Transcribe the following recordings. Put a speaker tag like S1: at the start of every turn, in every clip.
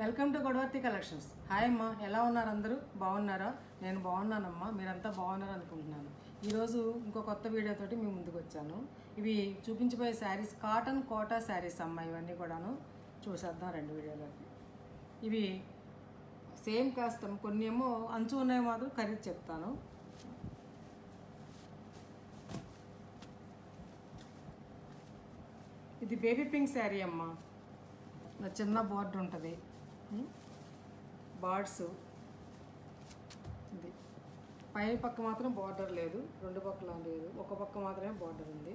S1: Welcome to Godavarthi collections. Hi అమ్మా ఎలా ఉన్నారు అందరూ? బాగున్నారా? నేను బాగున్నానమ్మా మీరంతా బాగున్నారు అనుకుంటున్నాను. ఈరోజు ఇంకో కొత్త వీడియోతోటి మీ ముందుకు వచ్చాను. ఇవి చూపించబోయే శారీస్ కాటన్ కోటా శారీస్ అమ్మ ఇవన్నీ కూడాను చూసేద్దాం రెండు వీడియోలోకి ఇవి సేమ్ కాస్తాం కొన్ని ఏమో అంచు ఉన్నాయి మాత్రం ఖరీదు చెప్తాను. ఇది బేబీ పింక్ శారీ అమ్మా. చిన్న బోర్డు ఉంటుంది. బార్డ్స్ ఇది. పై పక్క మాత్రం బార్డర్ లేదు. రెండు పక్కల లేదు. ఒక పక్క మాత్రమే బార్డర్ ఉంది.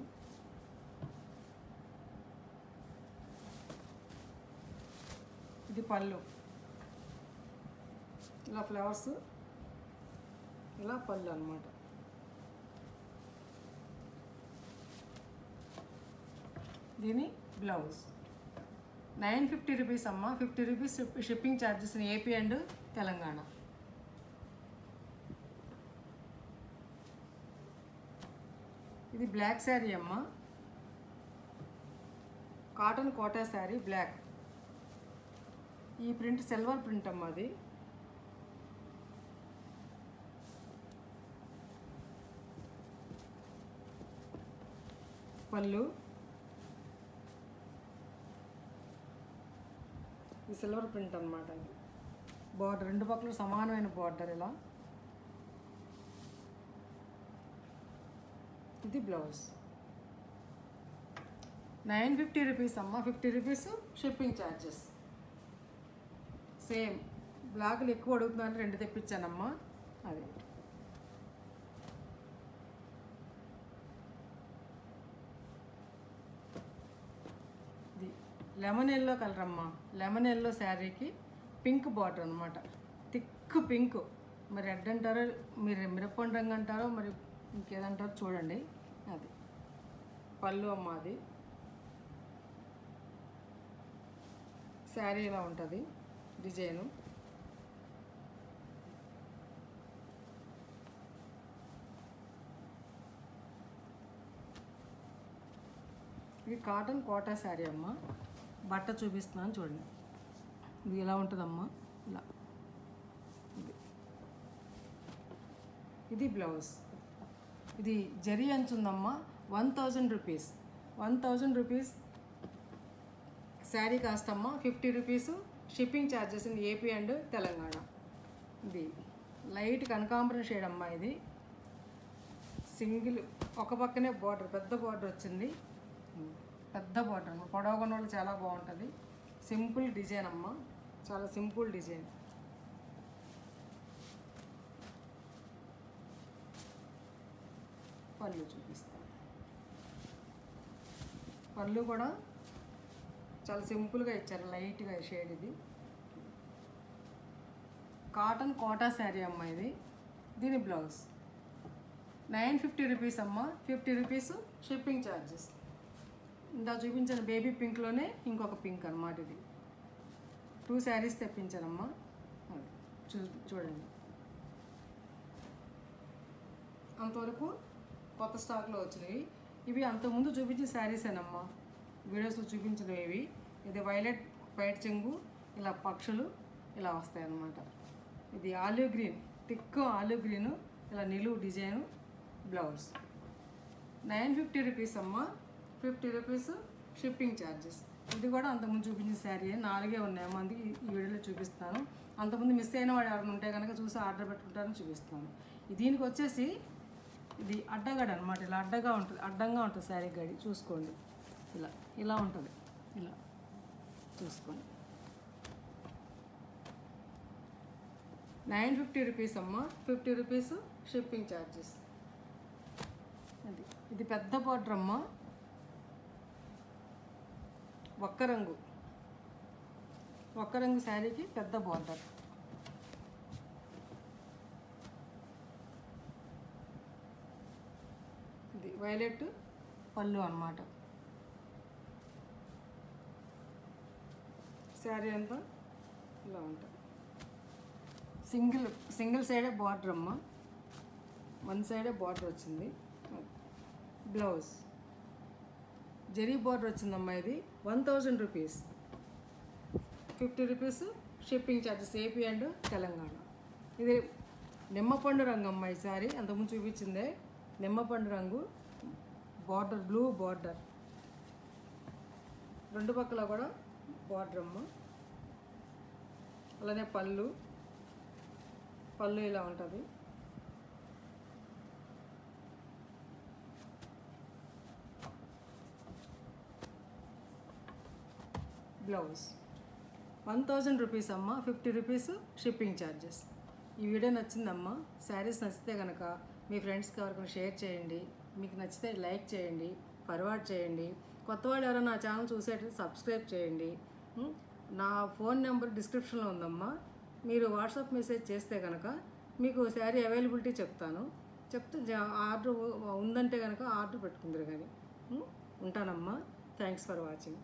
S1: ఇది పళ్ళు. ఇలా ఫ్లవర్స్. ఇలా పళ్ళు అనమాట దీని బ్లౌజ్. నైన్ ఫిఫ్టీ రూపీస్ అమ్మ. Fifty rupees shipping charges AP and Telangana. ఇది బ్లాక్ శారీ అమ్మ. Cotton Kota sari black. ఈ ప్రింట్ సిల్వర్ ప్రింట్ అమ్మ అది. పళ్ళు. ఇది సిల్వర్ ప్రింట్ అనమాట ఇది బార్డర్ రెండు పక్కల సమానమైన బార్డర్ ఇలా. ఇది బ్లౌజ్. నైన్ ఫిఫ్టీ రూపీస్ అమ్మ fifty rupees shipping charges same. బ్లాక్లు ఎక్కువ అడుగుతుందని రెండు తెప్పించానమ్మా. అది ఇది లెమన్ ఎల్లో కలర్ అమ్మ. లెమన్ ఎల్లో శారీకి పింక్ బార్డర్ అనమాట థిక్ పింక్. మరి రెడ్ అంటారో మీరు మిరపండు రంగు అంటారో మరి ఇంకేదంటారో చూడండి. అది. పళ్ళు అమ్మ అది. శారీ ఇలా ఉంటుంది డిజైను. ఇది కాటన్ కోటా శారీ అమ్మ. బట్ట చూపిస్తున్నాను చూడండి. ఇది ఎలా ఉంటుందమ్మా? ఇలా. ఇది. బ్లౌజ్. ఇది జరీ అంచు ఉందమ్మా one thousand rupees. One thousand rupees sari కాస్తమ్మా. Fifty rupees shipping charges in AP and Telangana. ఇది లైట్ కనకాంబరం షేడ్ అమ్మా ఇది. సింగిల్ ఒక పక్కనే బార్డర్ పెద్ద బార్డర్ వచ్చింది. పెద్ద బార్డర్ పొడవ కొన్న చాలా బాగుంటుంది. సింపుల్ డిజైన్ అమ్మ. చాలా సింపుల్ డిజైన్. పళ్ళు చూపిస్తాను పళ్ళు కూడా చాలా సింపుల్గా ఇచ్చారు. లైట్గా షేడ్ ఇది. కాటన్ కోటా శారీ అమ్మ ఇది. దీని బ్లౌజ్. నైన్ ఫిఫ్టీ రూపీస్ అమ్మ. ఫిఫ్టీ రూపీస్ షిప్పింగ్ ఛార్జెస్ ఇందా చూపించిన బేబీ పింక్లోనే ఇంకొక పింక్ అనమాట ఇది. టూ శారీస్ తెప్పించానమ్మా చూ చూడండి. అంతవరకు కొత్త స్టాక్లో వచ్చినవి. ఇవి అంతకుముందు చూపించిన శారీసేనమ్మా వీడియోస్లో చూపించినవి ఇవి. ఇది వైలెట్ వైట్ చెంగు ఇలా పక్షులు ఇలా వస్తాయి అన్నమాట ఇది olive green thick olive green ఇలా నిలువు design blouse. Nine fifty rupees అమ్మ. ఫిఫ్టీ రూపీస్ షిప్పింగ్ ఛార్జెస్ ఇది కూడా అంతకుముందు చూపించిన శారీ నాలుగే ఉన్నాయి. మందికి ఈ వీడియోలో చూపిస్తాను అంతకుముందు మిస్ అయిన వాడు ఎవరైనా ఉంటే కనుక చూసి ఆర్డర్ పెట్టుకుంటారని చూపిస్తాను దీనికి వచ్చేసి ఇది అడ్డగడ అనమాట ఇలా అడ్డగా ఉంటుంది. అడ్డంగా ఉంటుంది శారీ గడి. చూసుకోండి. ఇలా ఇలా ఉంటుంది. ఇలా చూసుకోండి. నైన్ ఫిఫ్టీ రూపీస్ అమ్మ. ఫిఫ్టీ రూపీస్ షిప్పింగ్ ఛార్జెస్ అది. ఇది పెద్ద బార్డర్ అమ్మ. ఒక్క రంగు. ఒక్క రంగు శారీకి పెద్ద బార్డర్. ఇది వైలెట్ పళ్ళు అన్నమాట. శారీ అంతా ఇలా ఉంటుంది. సింగిల్ సింగిల్ సైడే బార్డర్ అమ్మ. వన్ సైడే బార్డర్ వచ్చింది. బ్లౌజ్. జరీ బార్డర్ వచ్చిందమ్మా ఇది. One thousand rupees. Fifty rupees shipping charges AP and Telangana. ఇది నిమ్మపండు రంగు అమ్మ ఈ అంతకుముందు చూపించిందే. నిమ్మపండు రంగు బార్డర్ బ్లూ బార్డర్. రెండు పక్కల కూడా బార్డర్ అమ్మ. అలానే పళ్ళు. పళ్ళు ఇలా ఉంటుంది. బ్లౌజ్. వన్ థౌజండ్ రూపీస్ అమ్మ ఫిఫ్టీ రూపీస్ షిప్పింగ్ ఛార్జెస్ ఈ వీడియో నచ్చిందమ్మా శారీస్ నచ్చితే కనుక మీ ఫ్రెండ్స్కి ఎవరికైనా షేర్ చేయండి. మీకు నచ్చితే లైక్ చేయండి ఫర్వర్డ్ చేయండి. కొత్త వాళ్ళు ఎవరైనా నా ఛానల్ చూసేటట్టు సబ్స్క్రైబ్ చేయండి. నా ఫోన్ నెంబర్ డిస్క్రిప్షన్లో ఉందమ్మా. మీరు వాట్సాప్ మెసేజ్ చేస్తే కనుక మీకు శారీ అవైలబిలిటీ చెప్తాను. చెప్తే జా- ఆర్డర్ ఉందంటే కనుక ఆర్డర్ పెట్టుకుందరు కానీ. ఉంటానమ్మా. Thanks for watching.